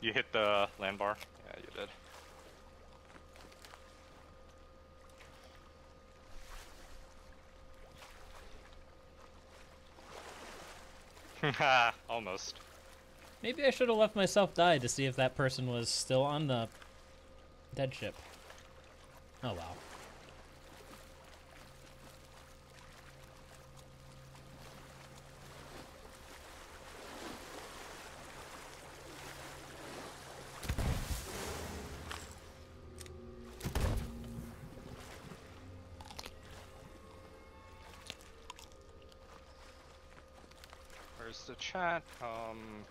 You hit the land bar? Yeah, you did. Haha, almost. Maybe I should have left myself die to see if that person was still on the dead ship. Oh well. Where's? Um.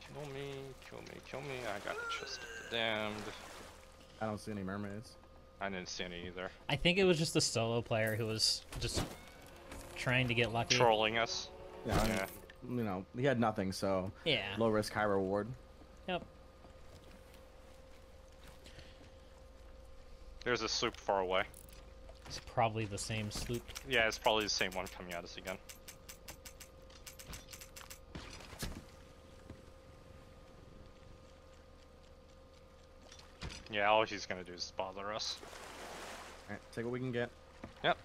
Kill me, kill me, kill me. I got the chest of the damned. I don't see any mermaids. I didn't see any either. I think it was just a solo player who was just trying to get lucky. Trolling us. Yeah, I mean, Yeah. you know, he had nothing, so Yeah. low risk, high reward. Yep. There's a sloop far away. It's probably the same sloop. Yeah, it's probably the same one coming at us again. Yeah, all he's gonna do is bother us. Alright, take what we can get. Yep.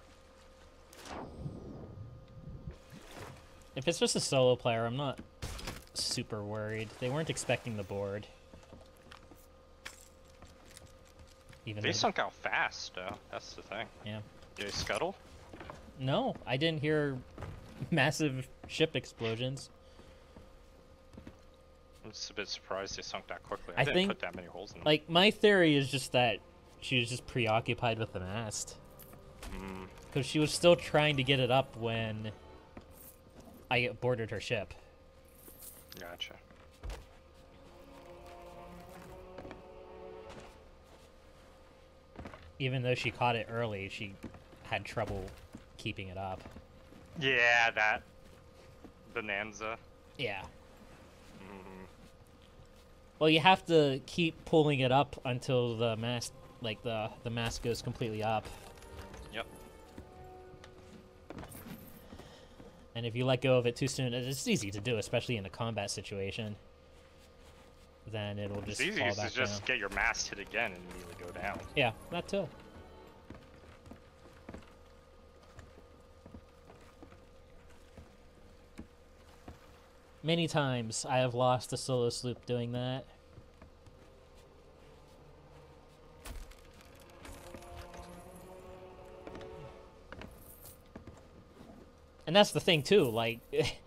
If it's just a solo player, I'm not super worried. They weren't expecting the board. Even They though- sunk out fast, though. That's the thing. Yeah. Did they scuttle? No, I didn't hear massive ship explosions. I'm just a bit surprised they sunk that quickly. I I, didn't think, put that many holes in them. Like my theory is just that she was just preoccupied with the mast Mm, because she was still trying to get it up when I boarded her ship. gotcha. Even though she caught it early, she had trouble keeping it up. Yeah, that. Bonanza. Yeah. hmm Well, you have to keep pulling it up until the mast, like the the mast goes completely up. Yep. And if you let go of it too soon, it's easy to do, especially in a combat situation. Then it'll It's just easy fall to just down. get your mast hit again and immediately go down. Yeah, that too. Many times I have lost a solo sloop doing that. And that's the thing too, like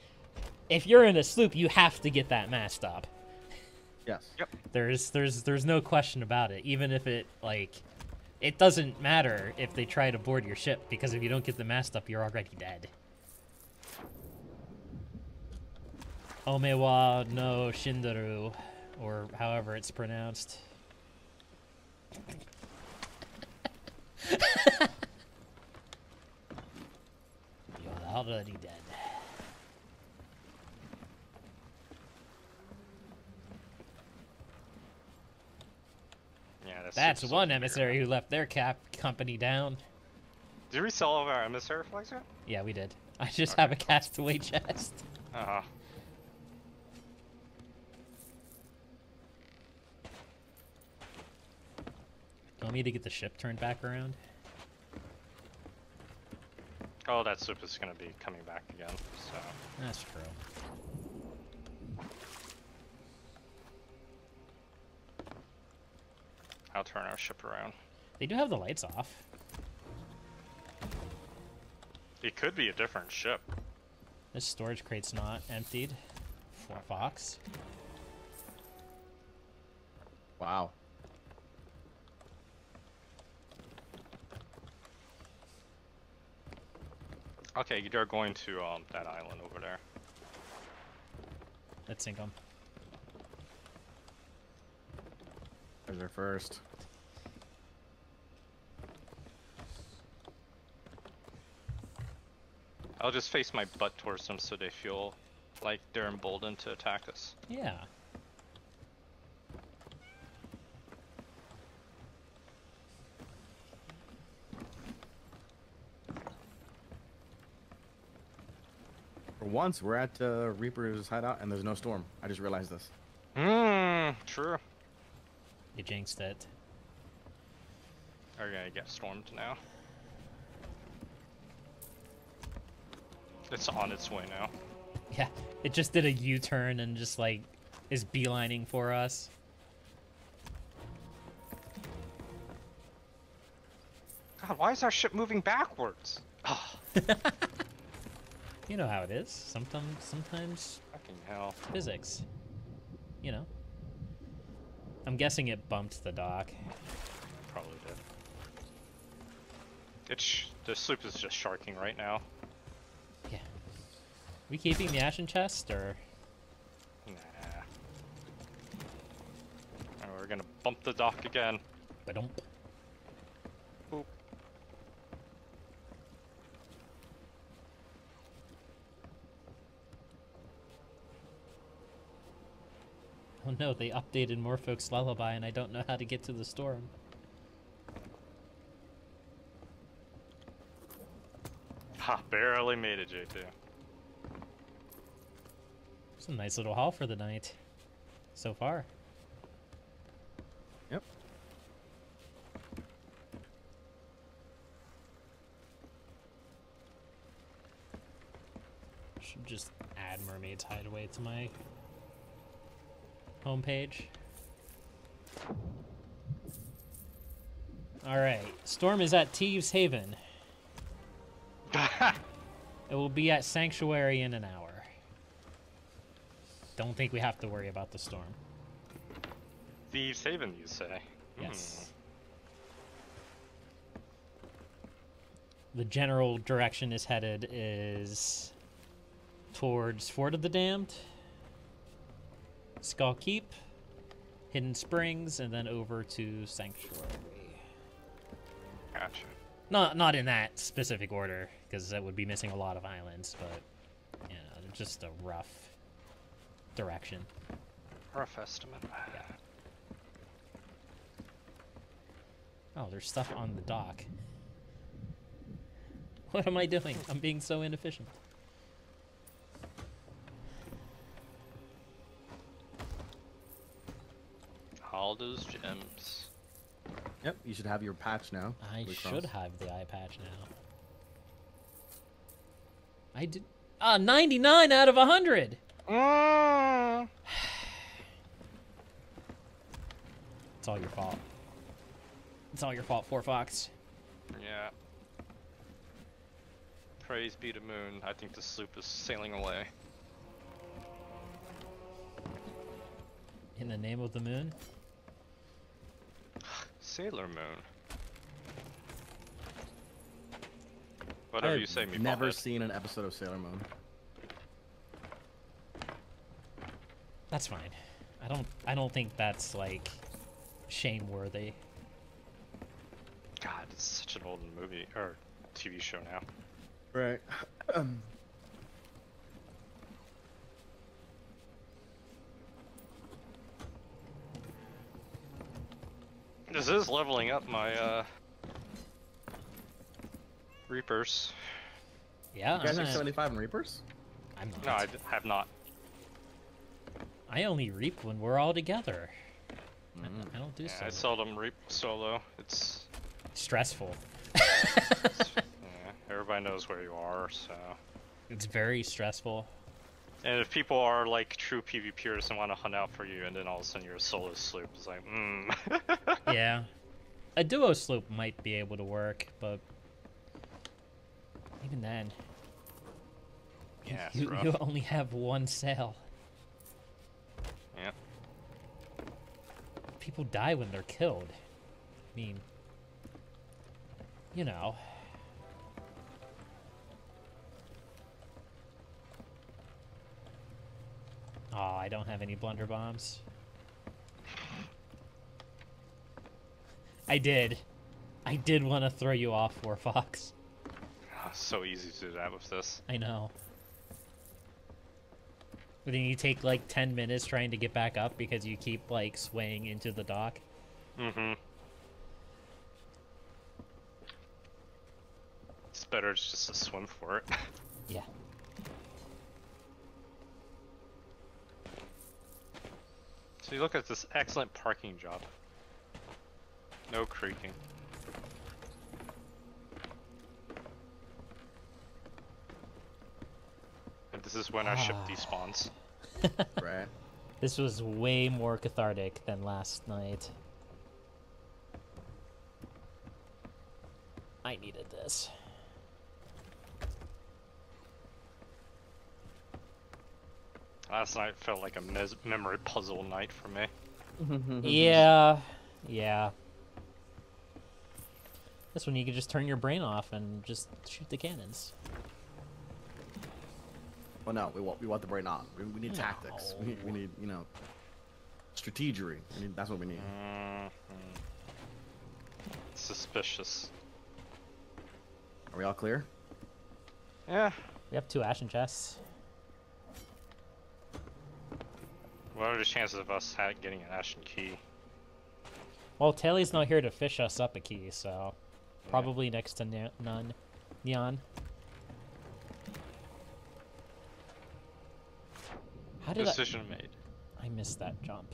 if you're in a sloop, you have to get that mast up. Yes. Yep. There's there's there's no question about it. Even if it like it doesn't matter if they try to board your ship because if you don't get the mast up, you're already dead. Omewa no Shindaru, or however it's pronounced. You're already dead. Yeah, that's, That's one emissary who left their cap company down. Did we sell all of our emissary flags yet? Yeah, we did. I just Okay. have a castaway chest. Uh huh. You want me to get the ship turned back around? Oh, that sloop is gonna be coming back again. So That's true. I'll turn our ship around. They do have the lights off. It could be a different ship. This storage crate's not emptied. Forefox. Wow. Okay, you're going to um that island over there. Let's sink them. There's first. I'll just face my butt towards them so they feel like they're emboldened to attack us. Yeah. For once, we're at uh, Reaper's hideout and there's no storm. I just realized this. Hmm, true. You jinxed it. Are gonna get stormed now. It's on its way now. Yeah, it just did a U-turn and just like is beelining for us. God, why is our ship moving backwards? Oh, You know how it is. Sometimes, sometimes fucking hell. physics. You know. I'm guessing it bumped the dock. Probably did. It's the sloop is just sharking right now. Yeah. We keeping the ashen chest or? Nah. Oh, we're gonna bump the dock again. But No, they updated Merfolk's Lullaby and I don't know how to get to the storm. Ha, barely made it, J2. It's a nice little haul for the night. So far. Yep. Should just add Mermaid's Hideaway to my homepage. Alright, Storm is at Thieves Haven. It will be at Sanctuary in an hour. Don't think we have to worry about the storm. Thieves Haven, you say? Hmm. Yes. The general direction is headed is towards Fort of the Damned, Skull Keep, Hidden Springs, and then over to Sanctuary. Gotcha. Not not in that specific order, because that would be missing a lot of islands, but you know, just a rough direction. Rough estimate. Oh, there's stuff on the dock. What am I doing? I'm being so inefficient. All those gems. Yep, you should have your patch now. I Blue should Cross. have the eye patch now. I did. Ah, 99 out of 100! Mm. It's all your fault. It's all your fault, Forefox. Yeah. Praise be to Moon. I think the sloop is sailing away. In the name of the moon? Sailor Moon. Whatever I've you say, me Never seen an episode of Sailor Moon. That's fine. I don't. I don't think that's like shame worthy. God, it's such an old movie or TV show now. Right. This is leveling up my uh Reapers. Yeah, You guys I'm are 75 in Reapers? I'm not. No, I d- have not. I only reap when we're all together. I, Mm. I don't do Yeah, so. I seldom reap solo. It's stressful. yeah, everybody knows where you are, so. It's very stressful. And if people are like true PvPers and want to hunt out for you, and then all of a sudden you're a solo sloop, it's like, hmm. yeah. A duo sloop might be able to work, but even then, yeah, you, you only have one sail. Yeah. People die when they're killed. I mean, you know. Oh, I don't have any blunder bombs. I did. I did want to throw you off Forefox. Ah, so easy to do that with this. I know. But then you take like 10 minutes trying to get back up because you keep like swaying into the dock. Mm-hmm. It's better just to swim for it. Yeah. So you look at this excellent parking job. No creaking. And this is when our ship Ah. despawns. Right. This was way more cathartic than last night. I needed this. Last night felt like a mes- memory puzzle night for me. yeah, yeah. This one you can just turn your brain off and just shoot the cannons. Well, no, we want we want the brain on. We, we need tactics. We, we need you know strategery. We need, that's what we need. Mhm. Suspicious. Are we all clear? Yeah. We have two ashen chests. What are the chances of us getting an ashen key? Well, Taylor's not here to fish us up a key, so probably next to ne- none. Neon. How did I, Decision made. I missed that jump?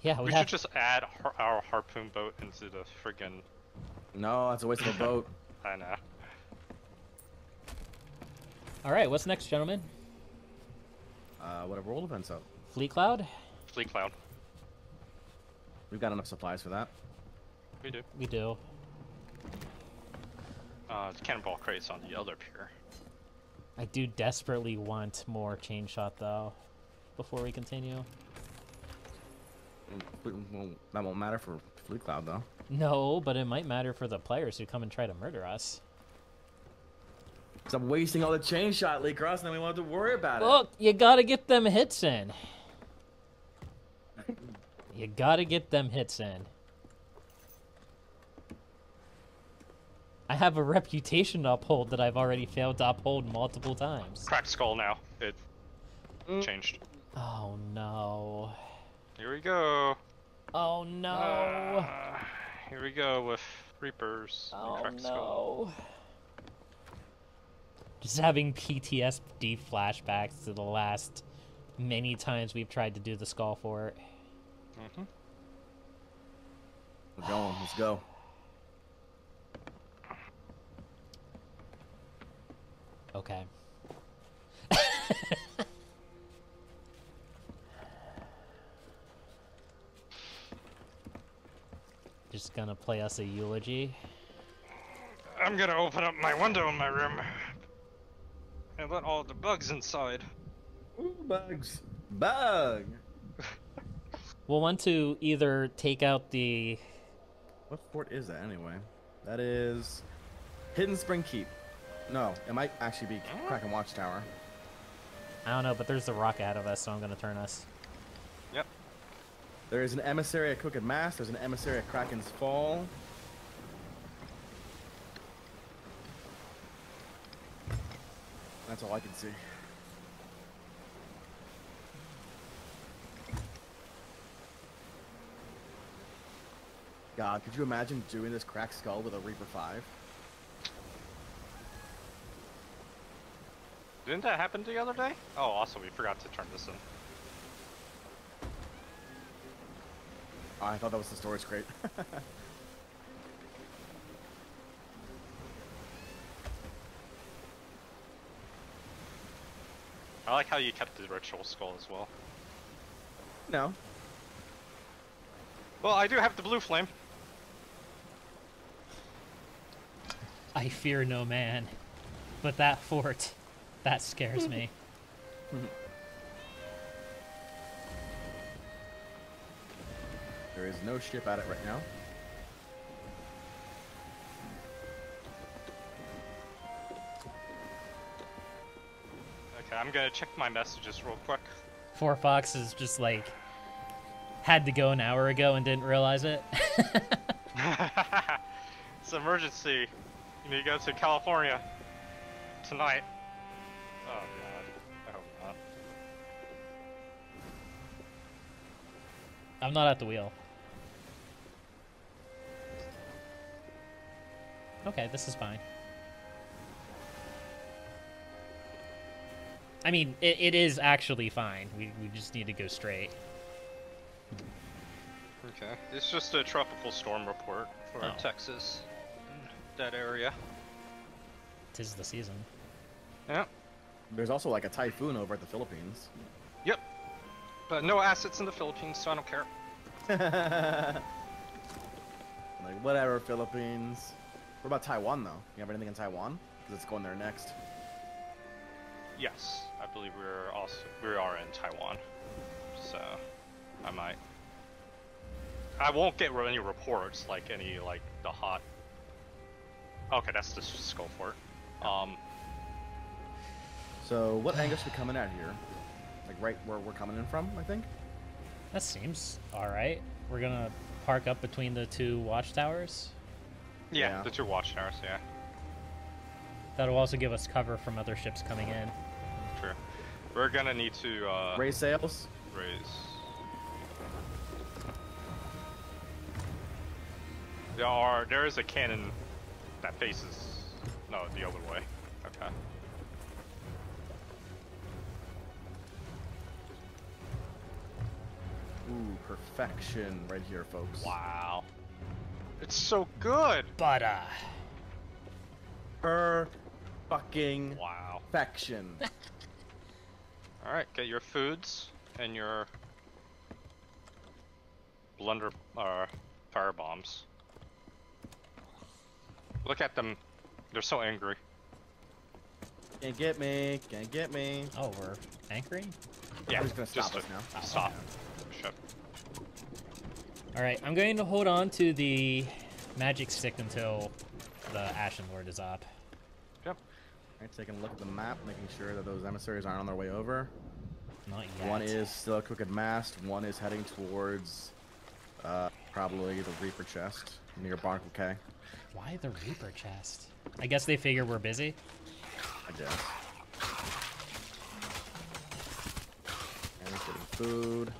Yeah, we, We have. should just add har- our harpoon boat into the friggin' No, that's a waste of a boat. I know. All right, what's next, gentlemen? Uh, whatever world events up. Fleet Cloud. Fleet cloud. We've got enough supplies for that. We do. We do. Uh, the cannonball crates on the other pier. I do desperately want more chain shot though. Before we continue. Mm, Well, that won't matter for Fleet Cloud though. No, but it might matter for the players who come and try to murder us. Stop wasting all the chain shot, Leecros, and then we won't have to worry about it. Look, you gotta get them hits in. You gotta get them hits in. I have a reputation to uphold that I've already failed to uphold multiple times. Cracked skull now. It Mm. changed. Oh no. Here we go. Oh no. Uh, here we go with Reapers. and oh skull. no. Just having PTSD flashbacks to the last many times we've tried to do the skull fort. Mhm. We're going. Let's go. Okay. Just gonna play us a eulogy. I'm gonna open up my window in my room and let all the bugs inside. Ooh, bugs. Bug. We'll want to either take out the. What fort is that anyway? That is Hidden Spring Keep. No, it might actually be Kraken Watchtower. I don't know, but there's the rock ahead of us, so I'm gonna turn us. Yep. There is an emissary at Crooked Mast. There's an emissary at Kraken's Fall. That's all I can see. God, could you imagine doing this cracked skull with a Reaper 5? Didn't that happen the other day? Oh, also, we forgot to turn this in. I thought that was the storage crate. I like how you kept the ritual skull as well. no. Well, I do have the blue flame. I fear no man, but that fort, that scares me. There is no ship at it right now. I'm gonna check my messages real quick. Forefox is just like had to go an hour ago and didn't realize it. it's an emergency. You need to go to California tonight. Oh god. I hope not. I'm not at the wheel. Okay, this is fine. I mean, it, it is actually fine. We, we just need to go straight. Okay. It's just a tropical storm report for Oh. Texas. That area. Tis the season. Yeah. There's also like a typhoon over at the Philippines. Yep. But no assets in the Philippines, so I don't care. like whatever, Philippines. What about Taiwan though? You have anything in Taiwan? Because it's going there next. Yes, I believe we're also we are in Taiwan, so I might. I won't get any reports like any like the hot. Okay, that's the skull fort. Um, So what angle should we come in at here? Like right where we're coming in from, I think. That seems alright. We're gonna park up between the two watchtowers. yeah, Yeah. the two watchtowers. Yeah, That'll also give us cover from other ships coming in. True. We're gonna need to uh, Raise sails. raise. There are there is a cannon that faces no the other way. Okay. Ooh, perfection right here, folks. Wow. It's so good. But, uh, Per fucking Wow. perfection. All right, get your foods and your blunder uh, fire bombs. Look at them. They're so angry. Can't get me. Can't get me. oh, we're anchoring? Yeah, Who's gonna stop just us now? Stop. Ship. Alright, I'm going to hold on to the magic stick until the Ashen Lord is up. Alright, taking a look at the map, making sure that those emissaries aren't on their way over. Not yet. One is still Crooked Mast. One is heading towards uh, probably the Reaper chest near Barnacle Cay. Why the Reaper chest? I guess they figure we're busy. I guess. And getting food.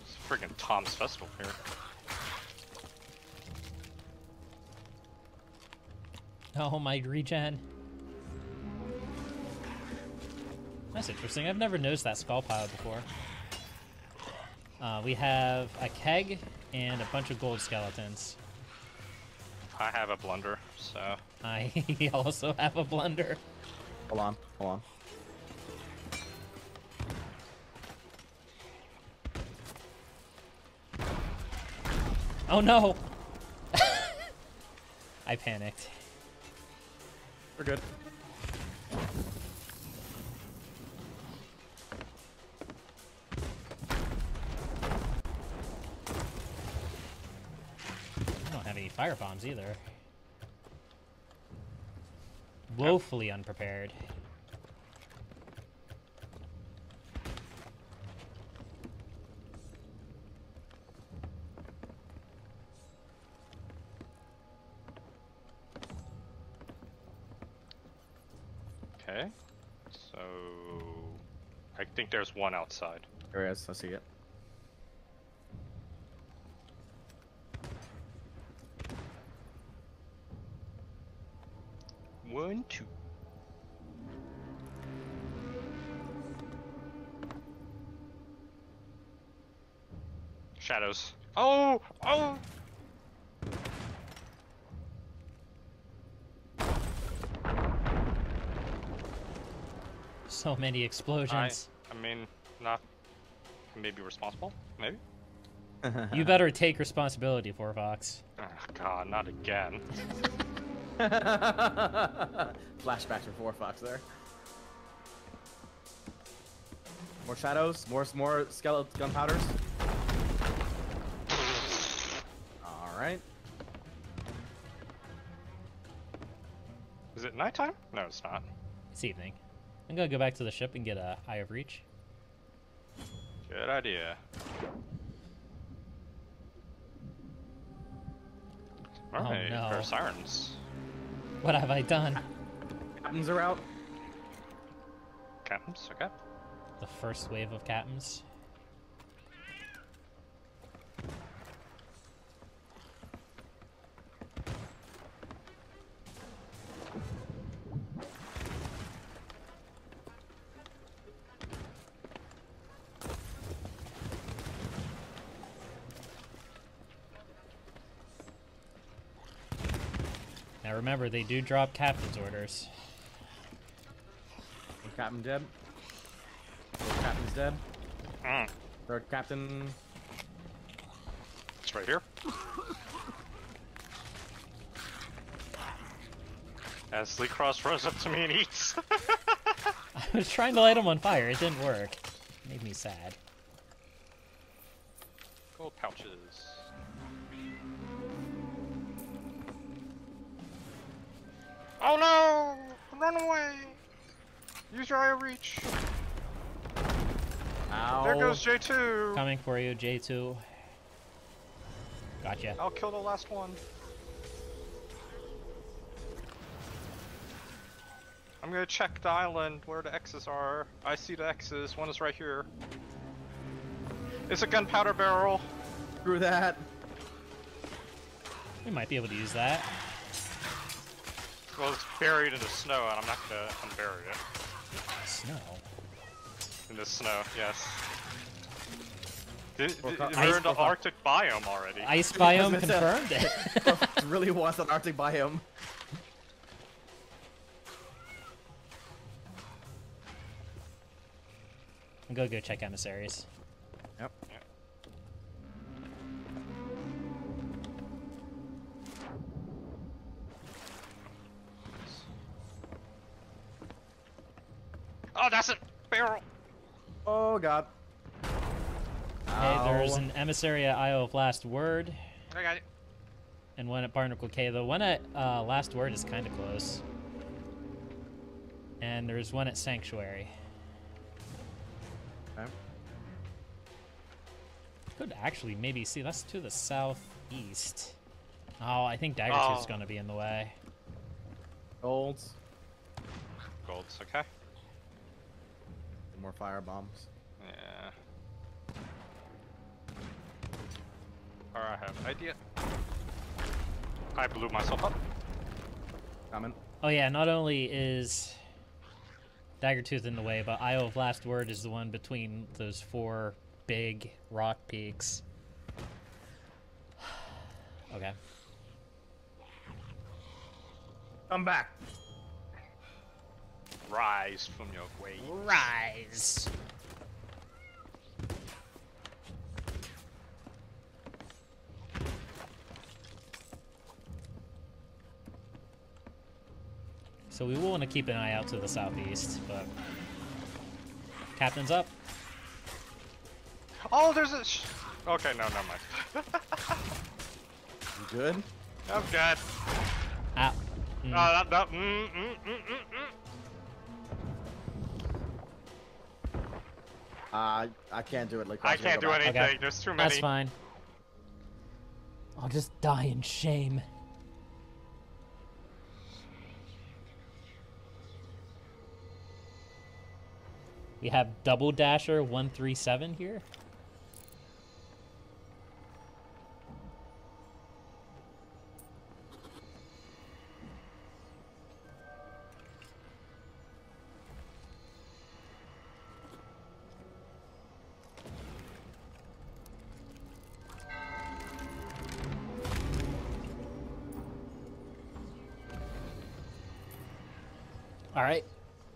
It's freaking Tom's Festival here. Oh, my regen. That's interesting. I've never noticed that skull pile before. Uh, we have a keg and a bunch of gold skeletons. I have a blunder, so I also have a blunder. Hold on, hold on. Oh no! I panicked. We're good. I don't have any fire bombs either. Woefully unprepared. okay. So I think there's one outside. There he is. I see it. One, two. Shadows. Oh! Oh! So many explosions. I mean, not maybe responsible? Maybe? You better take responsibility Forefox. Oh, ah, God, not again. Flashbacks for Forefox there. More shadows, more more skeleton gunpowders. All right. Is it nighttime? No, it's not. It's evening. I'm gonna go back to the ship and get a Eye of Reach. Good idea. Oh, no. our sirens. What have I done? Captains are out. captains. Okay. The first wave of captains. Remember, they do drop captain's orders. One captain dead. Fourth captain's dead. Mm, Third captain. it's right here. As Leecros runs up to me and eats. I was trying to light him on fire. It didn't work. It made me sad. Gold pouches. Oh no! Run away! Use your eye of reach. Ow. There goes J2. Coming for you, J2. Gotcha. I'll kill the last one. I'm gonna check the island where the X's are. I see the X's. One is right here. It's a gunpowder barrel. Screw that. We might be able to use that. Well, it's buried in the snow, and I'm not gonna unbury it. Snow. In the snow, yes. Th- Well, we're ice in the. Arctic biome already. Ice biome gonna say- confirmed it. It really wants that Arctic biome. I'm gonna go check emissaries. Yep. Oh, that's a barrel. Oh god. Okay, there's an emissary at Isle of Last Word, I got it. and one at Barnacle Cay. The one at uh, Last Word is kind of close. And there's one at Sanctuary. Okay. Could actually maybe see that's to the southeast. Oh, I think Dagger Oh. gonna be in the way. Golds. Golds, okay. More fire bombs. Yeah. Or I have an idea. I blew myself up. Coming. Oh yeah, not only is Dagger Tooth in the way, but Isle of Last Word is the one between those four big rock peaks. okay. Come back. Rise from your grave. Rise. So we will want to keep an eye out to the southeast, but captain's up. Oh, there's a. Sh- okay, no, never mind. You good? I'm good. Ah. mm. Oh, that, that, mm, mm, mm, mm, Uh, I can't do it. Like I can't do anything. Okay. There's too many. That's fine. I'll just die in shame. We have Double Dasher 137 here.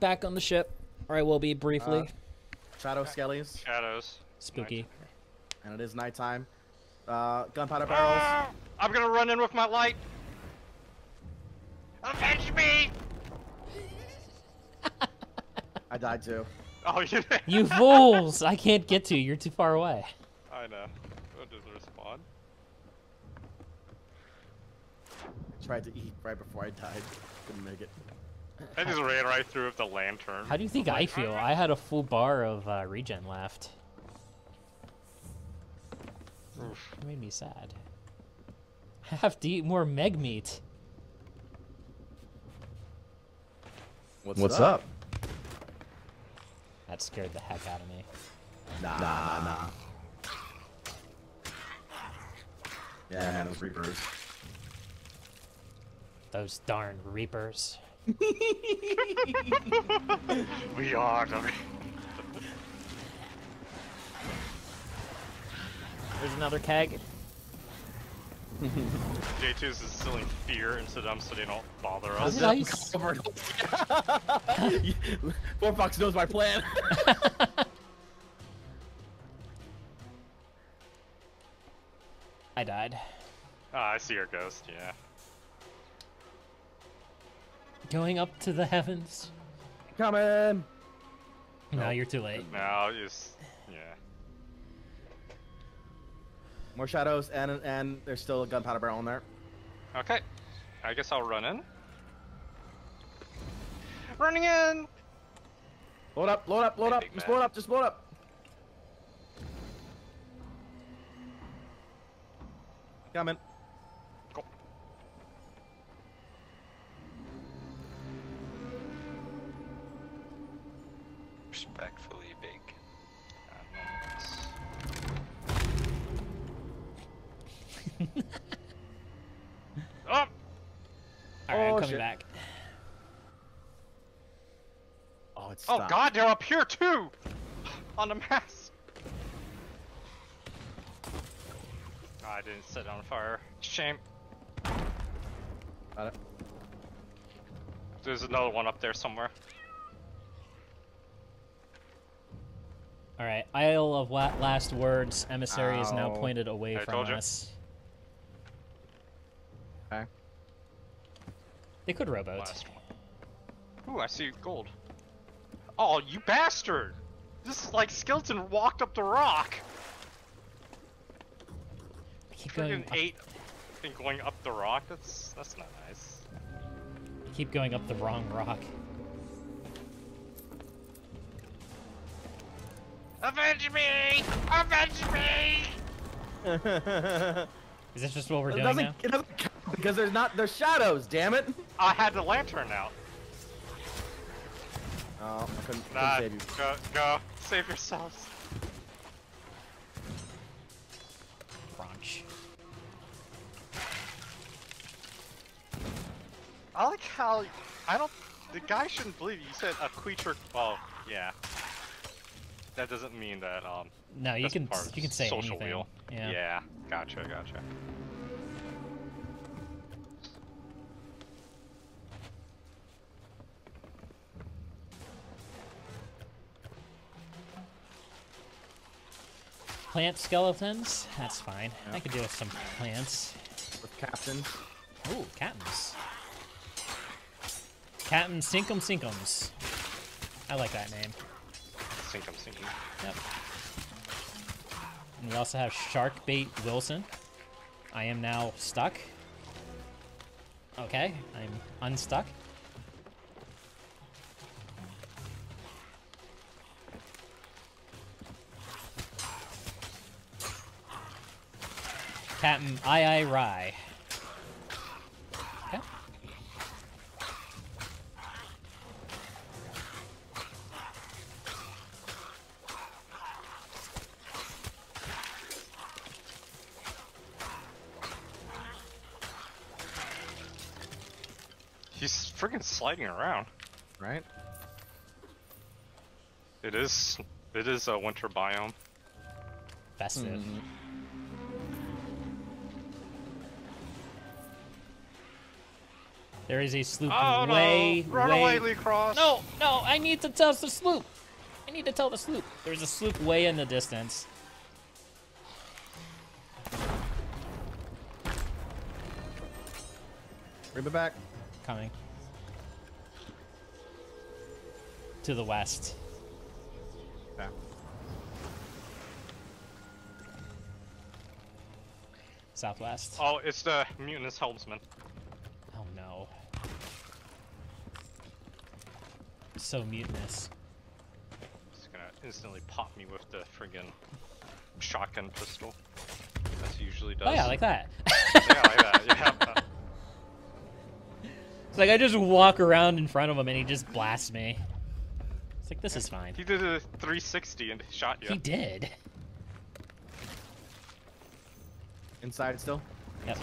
Back on the ship. All right, we'll be briefly. Uh, Shadow skellies, Shadows. Spooky. and it is nighttime. Uh, gunpowder barrels. Ah, I'm gonna run in with my light. Avenge me! I died too. Oh, you did. You fools! I can't get to you. You're too far away. I know. What does it respond? Tried to eat right before I died. Couldn't make it. I just ran right through with the lantern. How do you think I feel? I had a full bar of uh, regen left. Oof. It made me sad. I have to eat more meg meat. What's, up? That scared the heck out of me. Nah, nah, nah. Yeah, man, those Reapers. Those darn reapers. We are the. There's another keg. J2 is instilling fear into them so they don't bother Oh, us. nice. Four Fox knows my plan. I died. Ah, I see your ghost, yeah. Going up to the heavens. Coming. No, you're too late. Now, just. Yeah. More shadows, and and there's still a gunpowder barrel in there. Okay. I guess I'll run in. Running in! Load up, load up, load up. Just man. load up, just load up. Coming. Up! Alright, Oh, I'm oh, coming shit. back. Oh, it's Oh god, they're up here too! On the mast! Oh, ah, I didn't set it on fire. Shame. Got it. There's another one up there somewhere. Alright, Isle of La- Last Words. Emissary is now pointed away I from told you. us. They could rowboat. Last. Ooh, I see gold. Oh, you bastard! This is like Skeleton walked up the rock! Keep going, Freaking up, eight and going up the rock? That's that's not nice. keep going up the wrong rock. Avenge me! Avenge me! Is this just what we're it doing doesn't, now? it doesn't count because there's not there's shadows. Damn it! I had the lantern out. Oh, I couldn't, couldn't Nah, save you. go, go. Save yourselves. Crunch. I like how I don't. The guy shouldn't believe you. You said a creature. Well, yeah. That doesn't mean that. Um. No, you can part you can say social anything. wheel. Yeah. Gotcha. Gotcha. Plant skeletons? That's fine. I could deal with some plants. With captains. Ooh, captains. Captain Sinkum Sinkums. I like that name. Sink 'em, sink 'em. Yep. And we also have Shark Bait Wilson. I am now stuck. Okay, I'm unstuck. Captain I I Rye. Okay. He's freaking sliding around. Right? It is. It is a winter biome. Festive. Mhm. There is a sloop Oh way, no! Run way. away, Leecros. No, no, I need to tell the sloop. I need to tell the sloop. There's a sloop way in the distance. Bring me back. Coming. To the west. Okay. Southwest. Oh, it's the mutinous helmsman. Oh no. So mutinous. He's gonna instantly pop me with the friggin' shotgun pistol, as he usually does. Oh yeah, like that. yeah, like that. Yeah. It's like I just walk around in front of him and he just blasts me. It's like, this is fine. He did a 360 and shot you. He did. Inside still. Yep.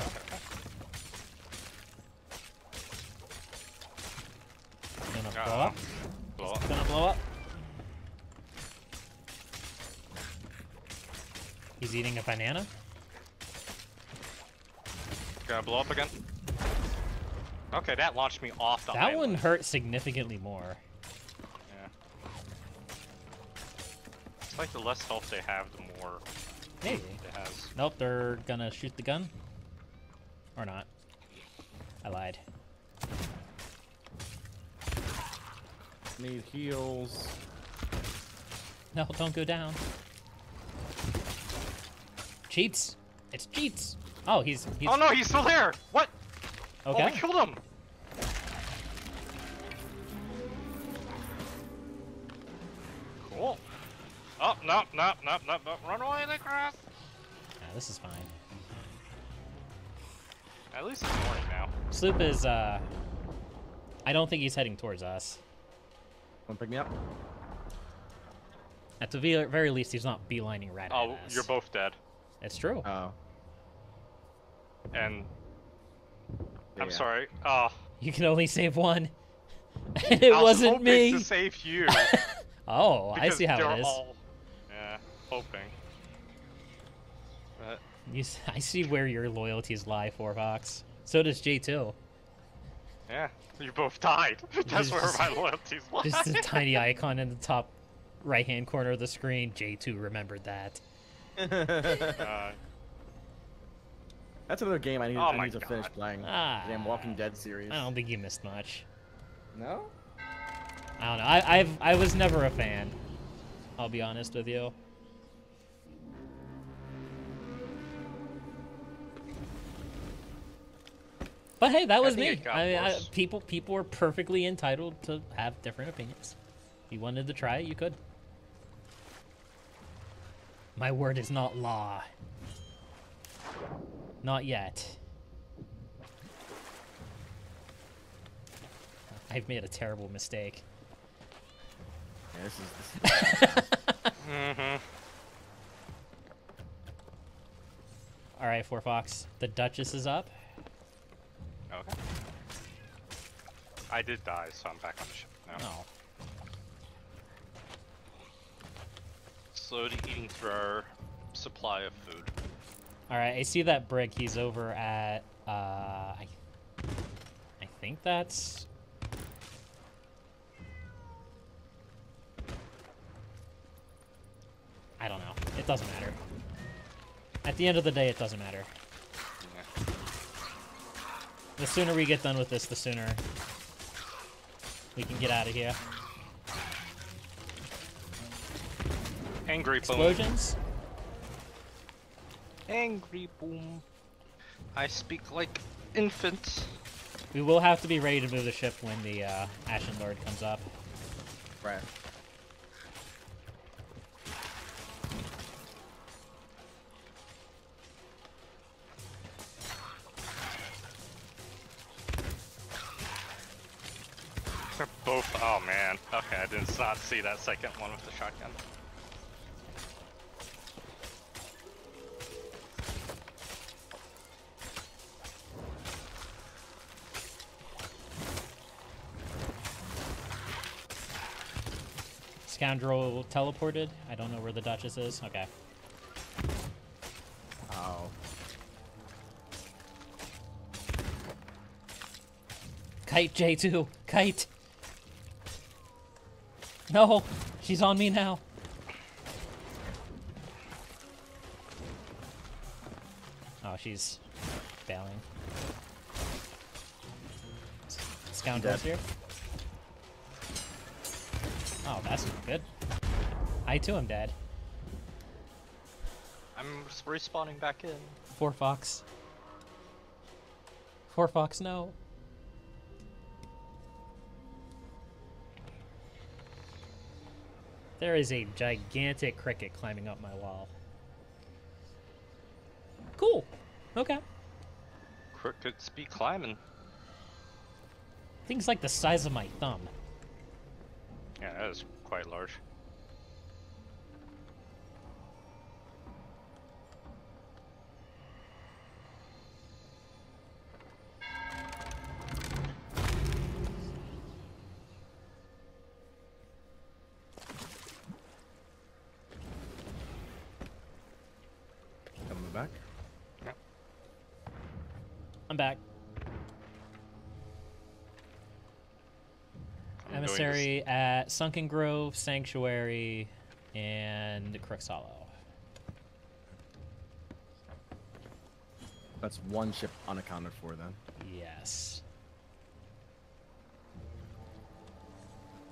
Gonna blow uh-huh. up. Blow up. Gonna blow up. He's eating a banana. Gonna blow up again. Okay, that launched me off the That one hurt significantly more. Yeah. It's like the less health they have, the more Maybe. it has. Nope, they're gonna shoot the gun. Or not. I lied. Need heals. No, don't go down. Cheats. It's cheats. Oh, he's he's Oh no, he's still there! What? Oh, okay. we killed him! Cool. Oh, no, no, no, no, no. Run away, the cross! Yeah, this is fine. At least it's morning now. Sloop is uh I don't think he's heading towards us. Wanna pick me up? At the very least, he's not beelining right Oh, at you're both dead. It's true. Oh. And I'm sorry. Oh, You can only save one. And it I was wasn't hoping me. to save you. oh, I see how it is. All, yeah, hoping. But You, s- I see where your loyalties lie, Forefox. So does J2. Yeah, you both died. That's where Just- my loyalties lie. Just a tiny icon in the top right-hand corner of the screen. J2 remembered that. Uh, That's another game I need, Oh I need to finish playing. Ah. Damn Walking Dead series. I don't think you missed much. No? I don't know. I, I've I was never a fan. I'll be honest with you. But hey, that was think me. I, I, people people are perfectly entitled to have different opinions. If you wanted to try it, you could. My word is not law. Not yet. I've made a terrible mistake. Yeah, this is, this is mm-hmm. All right, Forefox. The Duchess is up. Okay. I did die, so I'm back on the ship now. Oh, Slowly eating through our supply of food. all right. I see that brick. He's over at. Uh, I, I think that's. I don't know. It doesn't matter. At the end of the day, it doesn't matter. The sooner we get done with this, the sooner we can get out of here. Angry boom. Explosions? Angry boom. I speak like infants. We will have to be ready to move the ship when the uh, Ashen Lord comes up. right. Not see that second one with the shotgun. Scoundrel teleported. I don't know where the Duchess is. Okay. Oh. Kite J2. Kite. No. She's on me now. Oh, she's failing. Scoundrel's here. Oh, that's not good. I too am dead. I'm respawning back in. Forefox. Four Fox, no. There is a gigantic cricket climbing up my wall. Cool. Okay. Crickets be climbing. Things like the size of my thumb. Yeah, that is quite large. Back. I'm Emissary at Sunken Grove, Sanctuary, and Crooks Hollow. That's one ship unaccounted for then. Yes.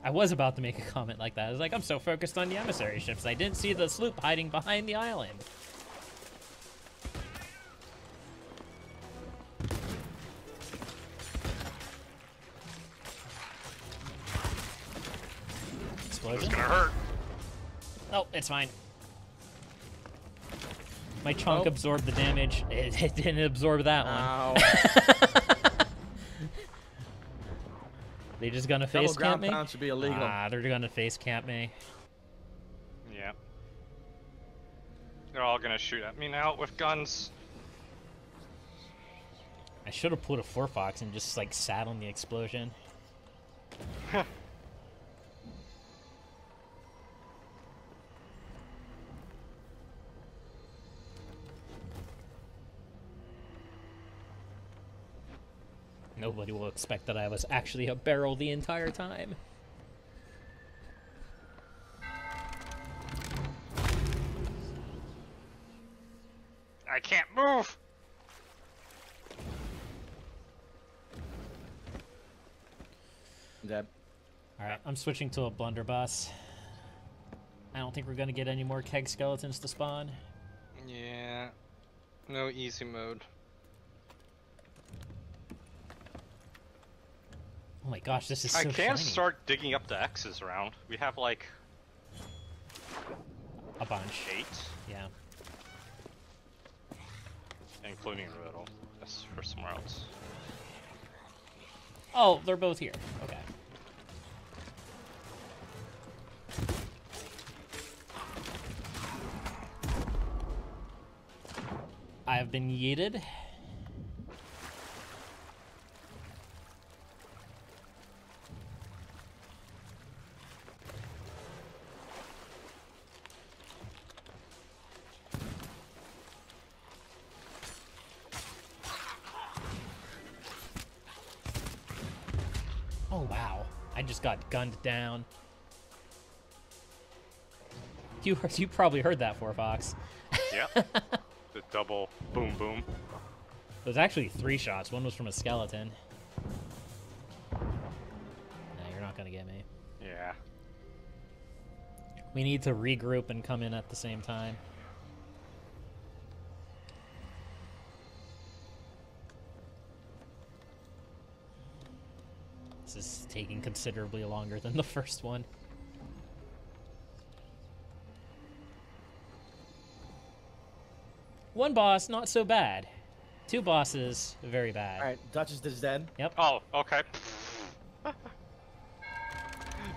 I was about to make a comment like that. I was like, I'm so focused on the emissary ships, I didn't see the sloop hiding behind the island. It's Explosion? gonna hurt. Oh, it's fine. My chunk Oh. absorbed the damage. It, it didn't absorb that one. Ow. They just gonna Double face camp me? pound should be illegal. Ah, they're gonna face camp me. Yeah. They're all gonna shoot at me now with guns. I should have put a four fox and just like sat on the explosion. Nobody will expect that I was actually a barrel the entire time. I can't move. Dead. Alright, I'm switching to a blunderbuss. I don't think we're gonna get any more keg skeletons to spawn. Yeah. No easy mode. My gosh, this is so I can shiny. start digging up the X's around. We have like a bunch. eight, Yeah. including Riddle. That's for somewhere else. Oh, they're both here. Okay. I have been yeeted. Oh wow! I just got gunned down. You you probably heard that, Forefox. Yeah. the double boom boom. Was actually three shots. One was from a skeleton. No, you're not gonna get me. Yeah. We need to regroup and come in at the same time. Taking considerably longer than the first one. One boss, not so bad. Two bosses, very bad. All right, Duchess is dead. Yep. Oh, okay.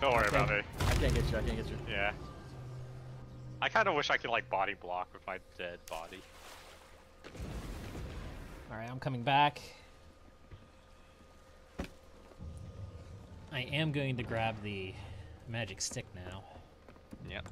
Don't worry about it. I can't get you. I can't get you. Yeah. I kind of wish I could like body block with my dead body. Alright, I'm coming back. I am going to grab the magic stick now. Yep.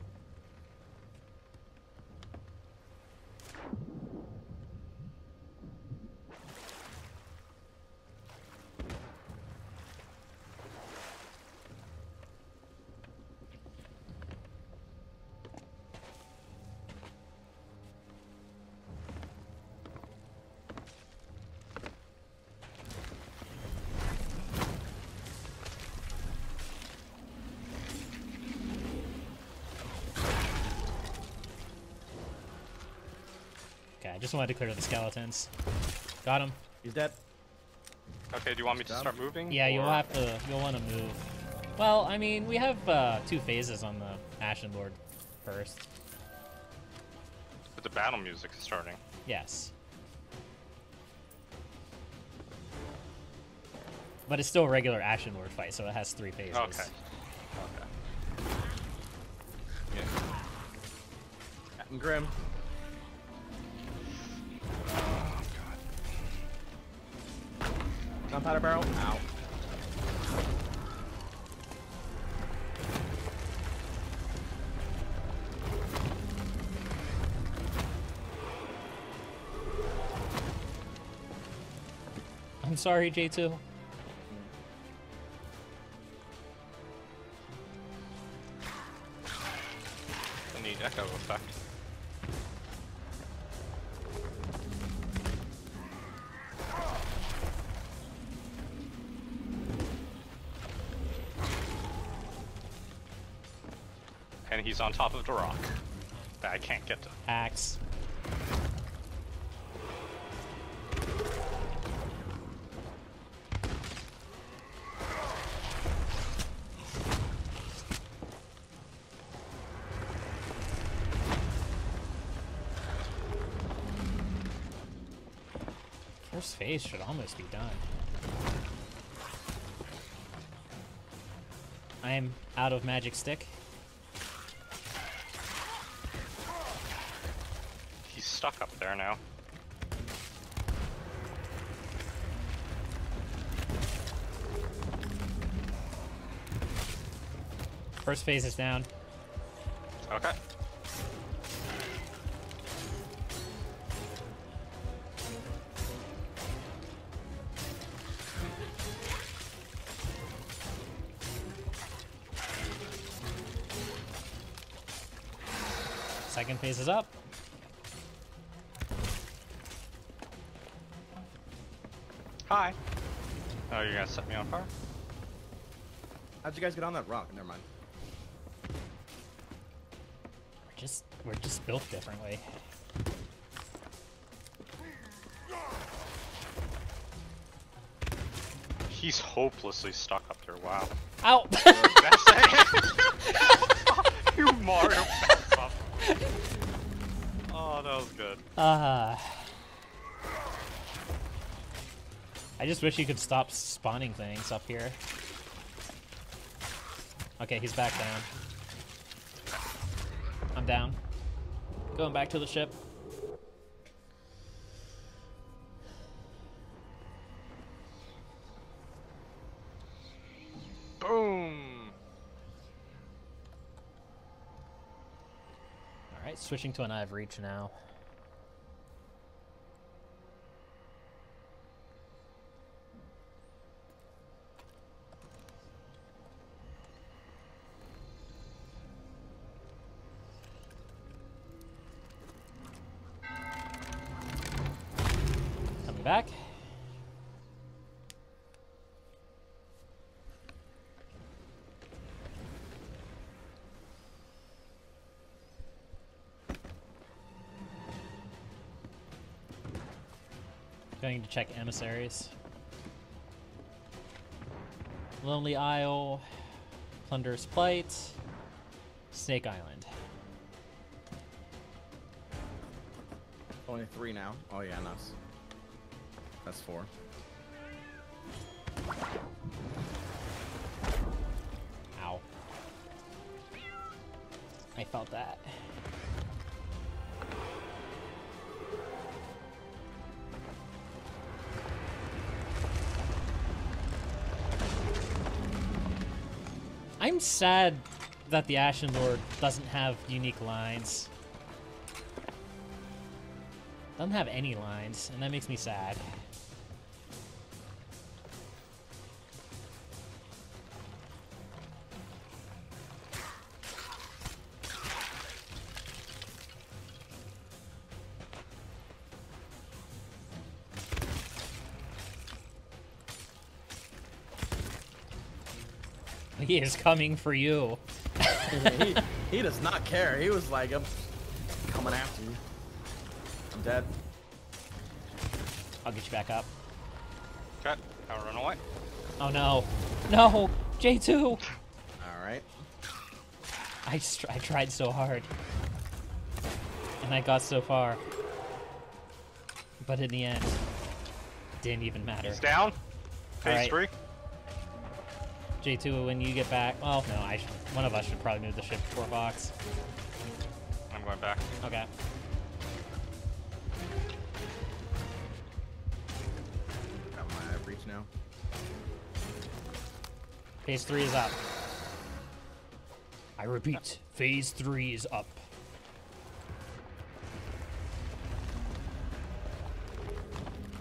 just wanted to clear the skeletons. Got him. He's dead. Okay, do you want me to start moving? Yeah, or? you'll have to. You'll want to move. Well, I mean, we have uh, two phases on the Ashen Lord first. But the battle music is starting. Yes. But it's still a regular Ashen Lord fight, so it has three phases. Okay. Okay. Yeah. Captain Grim. Gunpowder barrel. Ow. I'm sorry, J2. And he's on top of the rock that I can't get to. Axe. First phase should almost be done. I am out of magic stick. He's stuck up there now. First phase is down. Okay. Second phase is up. How'd you guys get on that rock? Never mind. We're just we're just built differently. He's hopelessly stuck up there. Wow. Ow! You Mario up. Oh, that was good. uh, I just wish you could stop spawning things up here. Okay, he's back down. I'm down. Going back to the ship. Boom. Alright, switching to an Eye of Reach now. Going to check emissaries. Lonely Isle, Plunder's Plight, Snake Island. Only three now. Oh yeah, nice. That's four. Sad that the Ashen Lord doesn't have unique lines. Doesn't have any lines, and that makes me sad. He is coming for you. he, he does not care. He was like, I'm coming after you. I'm dead. I'll get you back up. Okay. I'll run away. Oh no. No! J2! All right. I, I tried so hard. And I got so far. But in the end, it didn't even matter. He's down. Phase Alright. three. J2, when you get back, well, no, I should, one of us should probably move the ship before Fox. I'm going back. Okay. Got my breach now. Phase three is up. I repeat, phase three is up.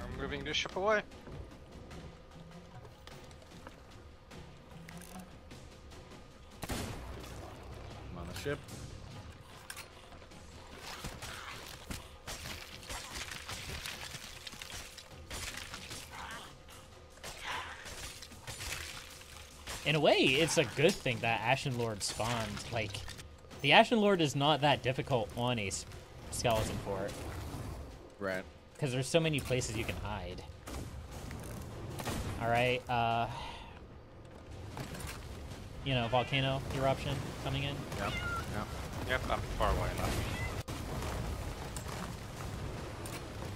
I'm moving this ship away. Ship. In a way, it's a good thing that Ashen Lord spawned. Like, the Ashen Lord is not that difficult on a skeleton fort Right. because there's so many places you can hide. All right. Uh, you know, volcano eruption coming in. Yep. Yep. Yep, I'm far away enough.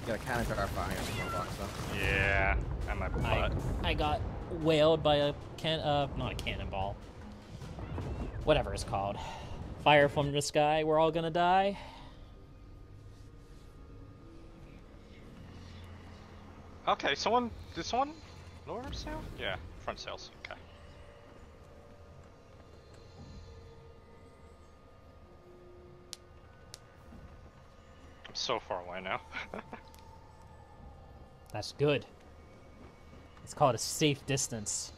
Got a cannon jar fire in the box though. Yeah, and my I butt. I got whaled by a can uh not a cannonball. Whatever it's called. Fire from the sky, we're all gonna die. Okay, someone did someone lower sail? Yeah, front sails. So far away now. That's good. It's called a safe distance.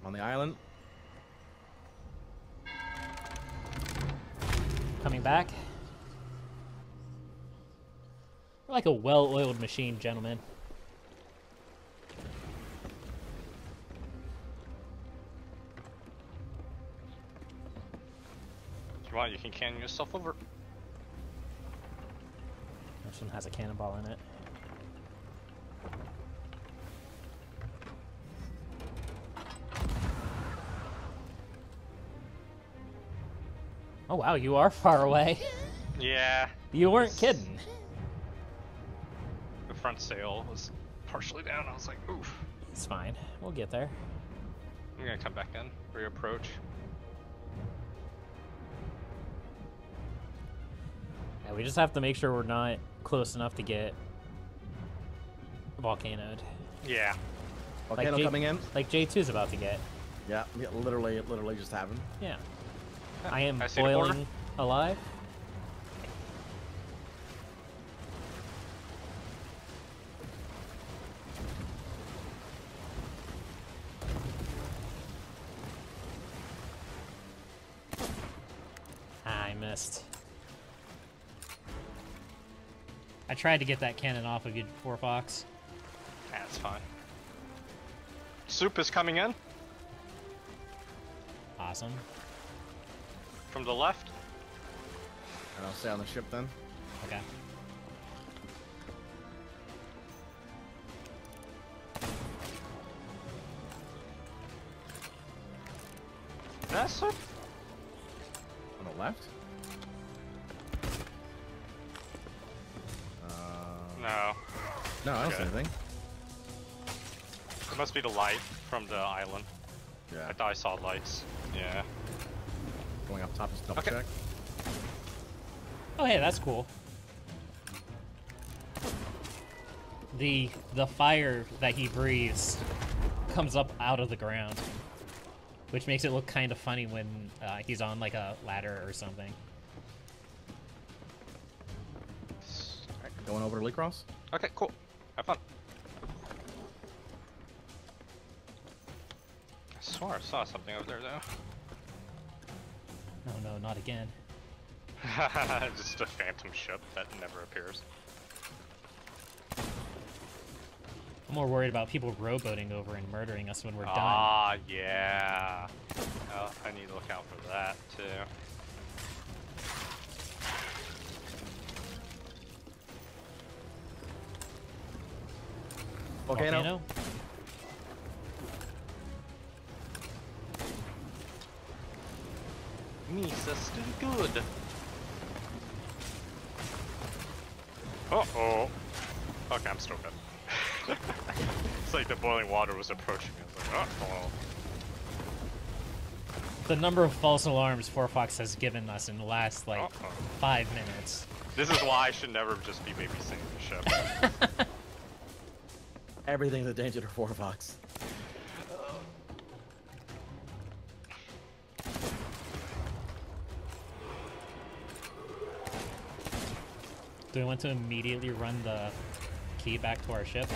I'm on the island. Coming back. We're like a well-oiled machine, gentlemen. if you want, you can cannon yourself over. This one has a cannonball in it. Oh wow, you are far away. Yeah, You weren't kidding. the front sail was partially down. I was like, oof. It's fine. We'll get there. I'm gonna come back in, reapproach. Yeah, we just have to make sure we're not close enough to get volcanoed. Yeah. Volcano J- coming in. Like J2's about to get. Yeah, yeah, literally, it literally just happened. Yeah. I am I see the border. boiling alive. Tried to get that cannon off of you before, Fox. That's fine. Soup is coming in Awesome. from the left. And I'll stay on the ship then. Okay. That's soup. On the left. No, I don't see anything. it must be the light from the island. Yeah, I thought I saw lights. Yeah. going up top just double Okay. check. Oh, hey, that's cool. The the fire that he breathes comes up out of the ground, which makes it look kind of funny when uh, he's on like a ladder or something. Going over to Leecros. Okay, cool. Have fun. I swore I saw something over there though. Oh no, not again. Just a phantom ship that never appears. I'm more worried about people rowboating over and murdering us when we're done. Ah, yeah. Oh, I need to look out for that too. Volcano. Misa's still good. Uh oh. Okay, I'm still good. it's like the boiling water was approaching me. I was like, uh oh. The number of false alarms Forefox has given us in the last like Uh-oh. five minutes. This is why I should never just be babysitting the ship. Everything's a danger to Forefox. Do we want to immediately run the key back to our ship?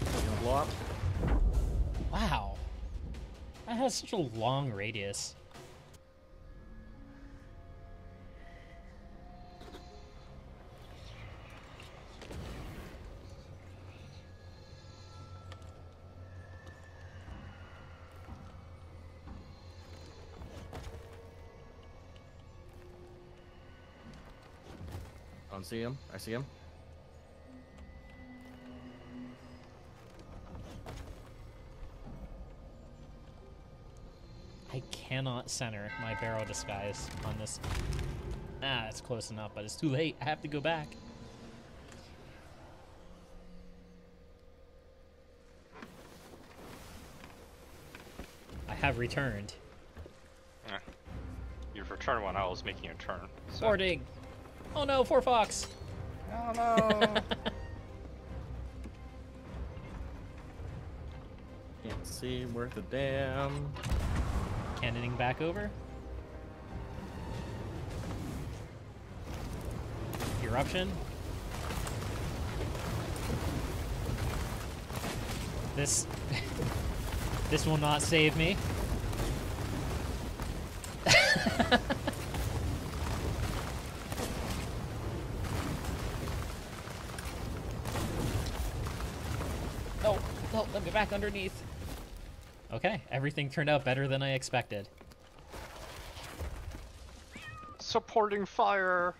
You blow up? Wow. That has such a long radius. I don't see him. I see him. I cannot center my barrel disguise on this. Ah, it's close enough, but it's too late. I have to go back. I have returned. Eh. You've returned when I was making a turn. So. Boarding! Oh no, Forefox! Oh no! Can't see worth a damn. Cannoning back over. Eruption. This this will not save me. no, no, let me back underneath. Okay, everything turned out better than I expected. Supporting fire.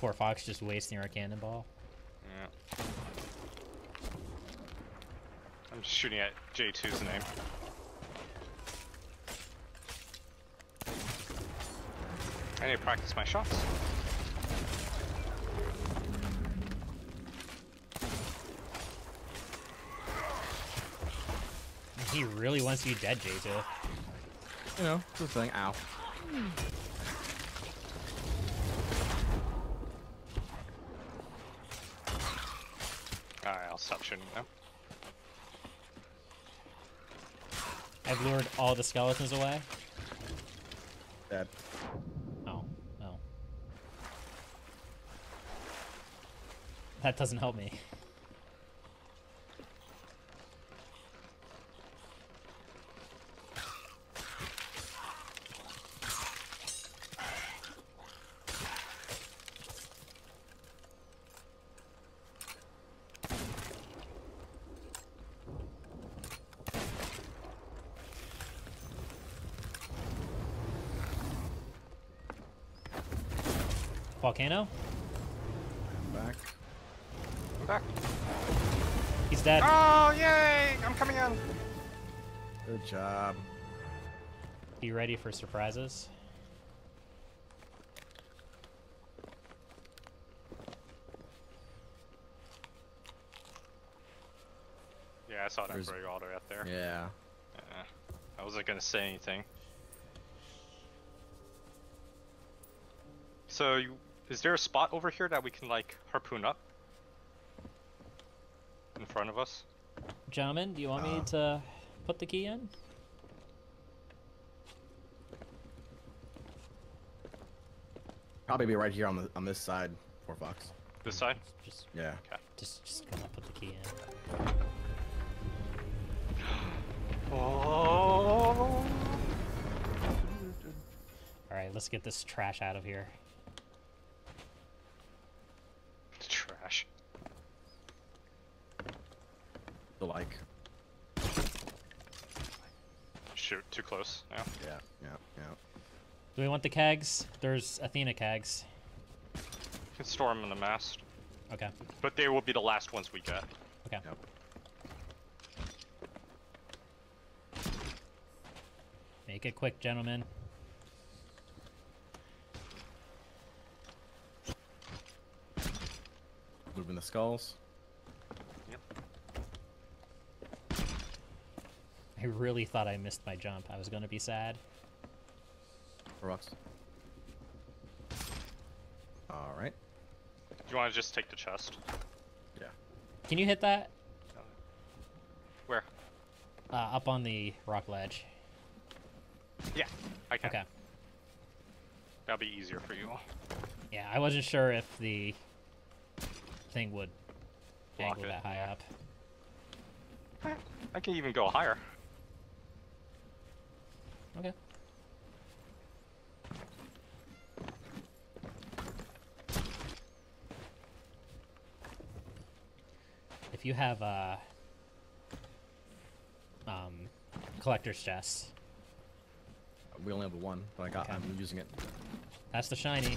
Forefox just wasting our cannonball. Yeah. I'm just shooting at J2's name. I need to practice my shots. He really wants you dead, J2. You know, it's a thing. Ow. Alright, I'll stop shooting now. I've lured all the skeletons away. Dead. Oh, no. That doesn't help me. Volcano? I'm Back. I'm back. He's dead. Oh, yay! I'm coming in. Good job. Be ready for surprises. Yeah, I saw that There's- brig all the way up there. Yeah. Yeah. I wasn't gonna say anything. So, you, is there a spot over here that we can like harpoon up? In front of us? Gentlemen, do you want me Uh. to put the key in? Probably be right here on the on this side, Forefox. This side? Just, Yeah. just, just gonna put the key in. Oh. All right, let's get this trash out of here. Trash. The like. Shoot, too close. Yeah. Yeah. Yeah. Yeah. Do we want the kegs? There's Athena kegs. You can store them in the mast. Okay, But they will be the last ones we get. okay. Yep. Make it quick, gentlemen. Moving the skulls. I really thought I missed my jump. I was gonna be sad. Rocks. All right. Do you want to just take the chest? Yeah. Can you hit that? Where? Uh, up on the rock ledge. Yeah, I can. Okay. That'll be easier for you. Yeah, I wasn't sure if the thing would Block angle it, that high up. I can even go higher. Okay. If you have uh um collector's chest, We only have one, but I got. Okay. I'm using it. that's the shiny.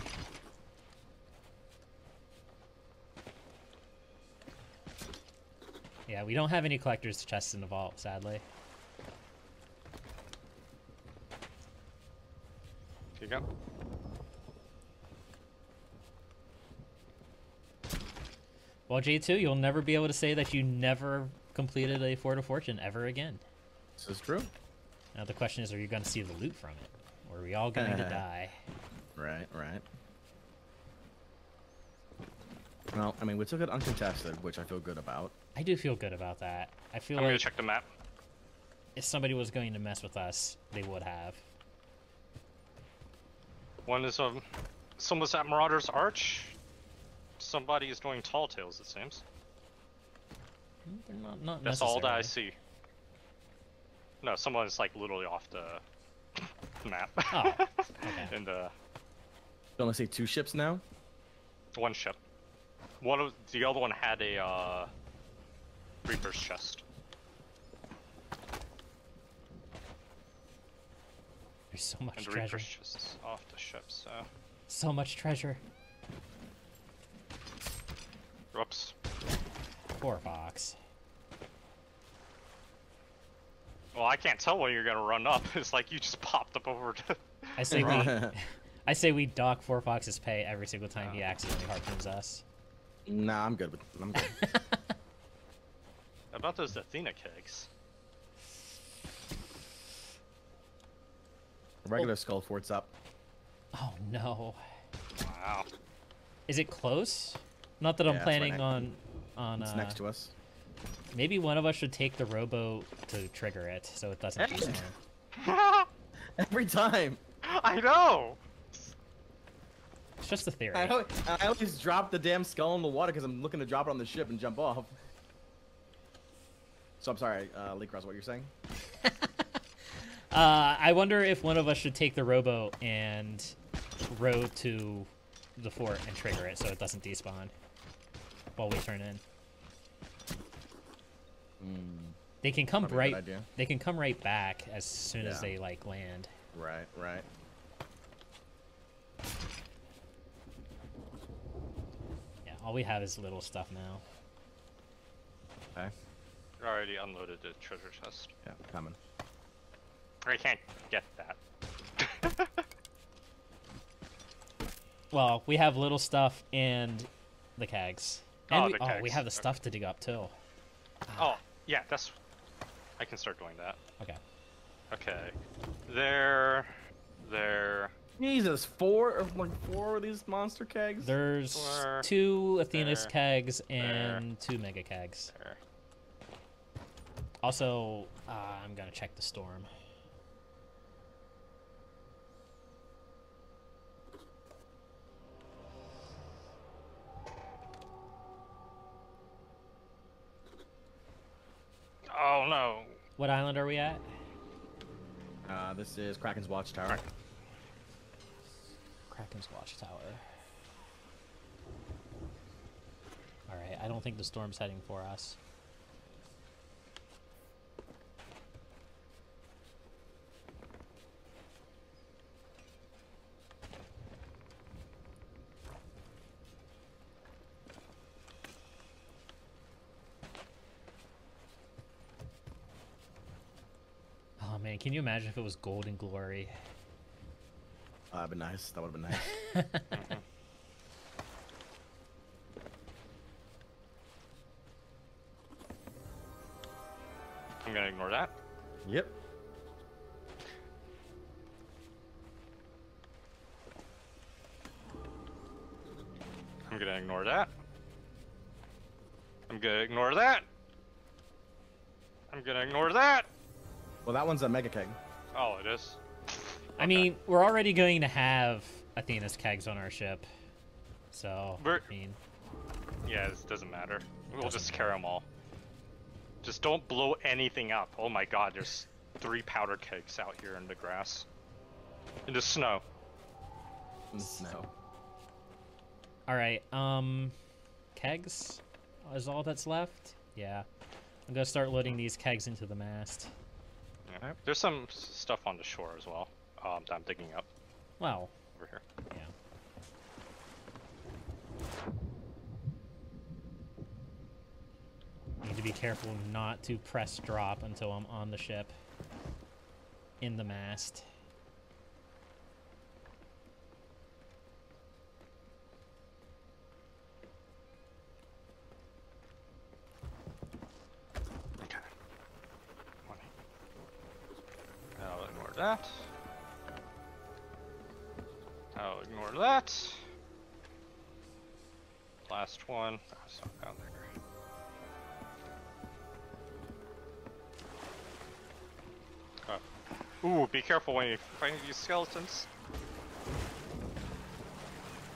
Yeah, we don't have any collector's chests in the vault, sadly. You go. Well, J2, you'll never be able to say that you never completed a Fort of Fortune ever again. This is true. Now the question is, are you going to see the loot from it? Or are we all going to die? Right, right. Well, I mean, we took it uncontested, which I feel good about. I do feel good about that. I feel I'm gonna check the map. if somebody was going to mess with us, they would have. One is um, someone's at Marauder's Arch. Somebody is doing tall tales, it seems. Not, not That's all that I see. No, someone's like literally off the map. Oh, okay. In the You only see two ships now. one ship. One of the other one had a uh, Reaper's chest. There's so much And treasure. Reaper's chest off the ship, so. So much treasure. Whoops. Poor Fox. Well, I can't tell when you're gonna run up. It's like you just popped up over to. I say we, I say we dock Forefox's pay every single time he accidentally harpoons us. nah, I'm good with. I'm good. How about those Athena kegs? Regular skull fort's up. Oh no. Wow. Is it close? Not that I'm Yeah, right planning on on It's uh, next to us. maybe one of us should take the robo to trigger it so it doesn't Hey! despawn. Every time. I know. It's just a theory. I always, I always drop the damn skull in the water because I'm looking to drop it on the ship and jump off. So I'm sorry, uh, Leecros, what you're saying? Uh, I wonder if one of us should take the robo and row to the fort and trigger it so it doesn't despawn while we turn in. They can come Probably a good right. idea. They can come right back as soon as they like land. Right, right. Yeah, all we have is little stuff now. Okay. I already unloaded the treasure chest. Yeah, coming. I can't get that. Well, we have little stuff and the kegs. And Oh, we, the oh, we have the Okay. stuff to dig up too. Oh, yeah, that's. I can start doing that. Okay. Okay. There. There. Jesus, four of like four of these monster kegs. There's Four, two Athena's there, kegs and two mega kegs. There. Also, uh, I'm gonna check the storm. Oh no. What island are we at? Uh, this is Kraken's Watchtower. Kraken's Watchtower. Alright, I don't think the storm's heading for us. man. Can you imagine if it was Golden Glory? Uh, that'd be nice. That would've been nice. I'm gonna ignore that. Yep. I'm gonna ignore that. I'm gonna ignore that. I'm gonna ignore that. Well, that one's a mega keg. Oh, it is. I mean, we're already going to have Athena's kegs on our ship. So, We're- I mean, Yeah, it doesn't matter. We'll Doesn't just carry them all. Just don't blow anything up. Oh my god, there's three powder kegs out here in the grass. In the snow. No. Alright, um, kegs is all that's left? Yeah. I'm gonna start loading these kegs into the mast. Yeah. There's some stuff on the shore as well. Um, that I'm digging up Wow. over here. yeah. Need to be careful not to press drop until I'm on the ship. In the mast. Okay. Money. I'll ignore that. I'll ignore that. Last one. Oh, it's not down there. Oh. Ooh, be careful when you find these skeletons.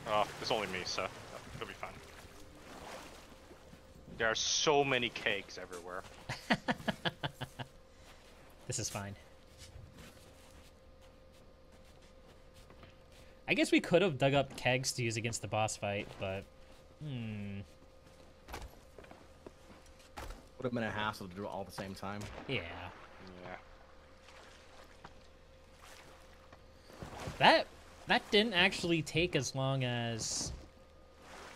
Oh, it's only me, so it'll be fine. There are so many kegs everywhere. This is fine. I guess we could have dug up kegs to use against the boss fight, but hmm, Would have been a hassle to do it all at the same time. yeah. Yeah. That that didn't actually take as long as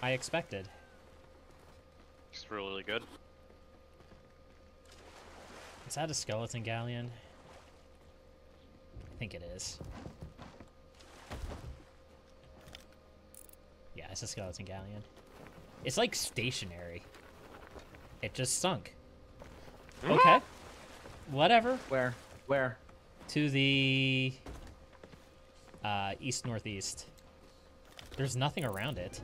I expected. It's really, really good. Is that a skeleton galleon? I think it is. Yeah, it's a skeleton galleon. It's like stationary. It just sunk. Okay. Whatever. Where? Where? To the uh, east northeast. There's nothing around it.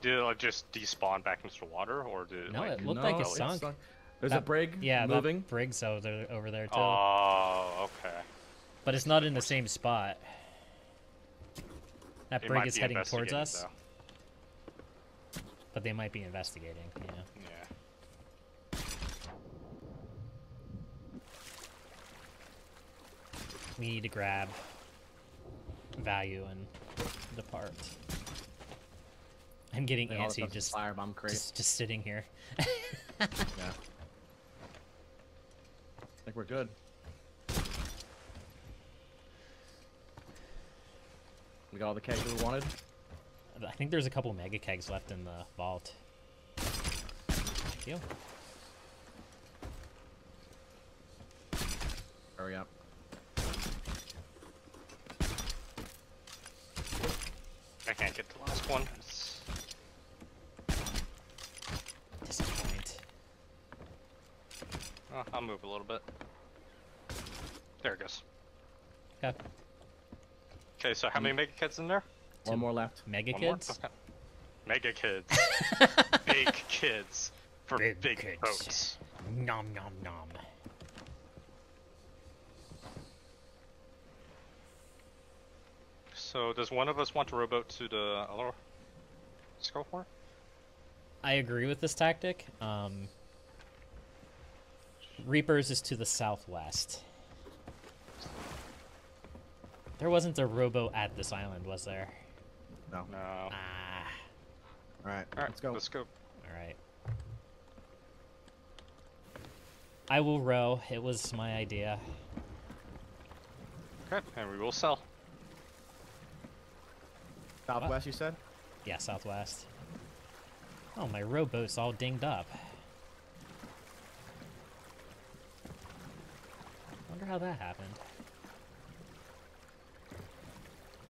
Did it like just despawn back into the water, or did it No, like? it looked like it it's sunk. There's a brig Yeah, moving. that brig's over there, over there too. Oh, okay. But it's not in the same spot. That brig is heading towards us, though. but they might be investigating. Yeah. Yeah. We need to grab value and depart. I'm getting They antsy just, firebomb crate. just just sitting here. Yeah. I think we're good. We got all the kegs that we wanted. I think there's a couple mega kegs left in the vault. Thank you. Hurry up. I can't get the last one. It's... Disappoint. Oh, I'll move a little bit. There it goes. Okay. Okay, so how many mega kids in there? One more left. Mega One kids? Okay. Mega kids. big kids for Big big, kids. boats. Nom nom nom. So does one of us want to rowboat to the other Skull Fort? I agree with this tactic. Um, Reapers is to the southwest. There wasn't a rowboat at this island, was there? No. No. Ah, All right. Alright, let's go. Let's go. alright. I will row. It was my idea. Okay, and we will sell. Southwest, you said? Yeah, southwest. Oh, my rowboat's all dinged up. Wonder how that happened.